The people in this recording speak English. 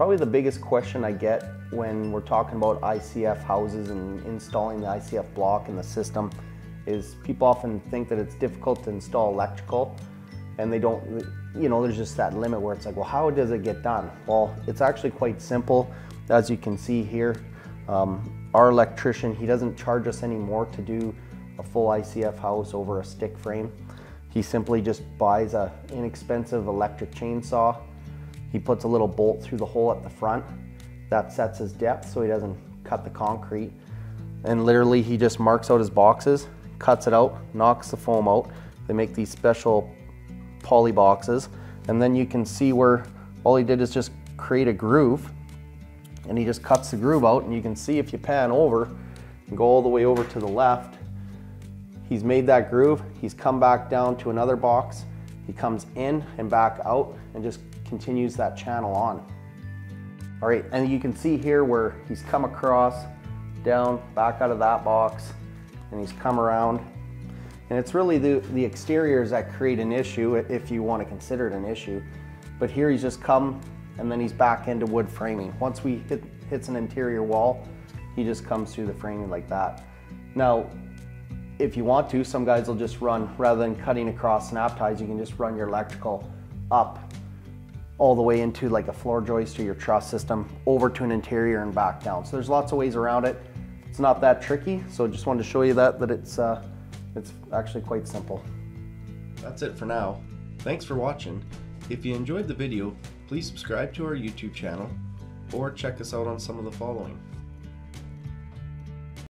Probably the biggest question I get when we're talking about ICF houses and installing the ICF block in the system is people often think that it's difficult to install electrical and they don't, you know, there's just that limit where it's like, well, how does it get done? Well, it's actually quite simple. As you can see here, um, our electrician, he doesn't charge us any more to do a full ICF house over a stick frame. He simply just buys a inexpensive electric chainsaw. He puts a little bolt through the hole at the front. That sets his depth so he doesn't cut the concrete. And literally he just marks out his boxes, cuts it out, knocks the foam out. They make these special poly boxes. And then you can see where all he did is just create a groove and he just cuts the groove out and you can see if you pan over and go all the way over to the left, he's made that groove, he's come back down to another box, he comes in and back out and just continues that channel on. All right, and you can see here where he's come across, down, back out of that box, and he's come around. And it's really the, the exteriors that create an issue if you want to consider it an issue. But here he's just come and then he's back into wood framing. Once we hit, hits an interior wall, he just comes through the framing like that. Now, if you want to, some guys will just run, rather than cutting across snap ties, you can just run your electrical up all the way into like a floor joist or your truss system over to an interior and back down. So there's lots of ways around it. It's not that tricky. So I just wanted to show you that, that it's, uh, it's actually quite simple. That's it for now. Thanks for watching. If you enjoyed the video, please subscribe to our YouTube channel or check us out on some of the following.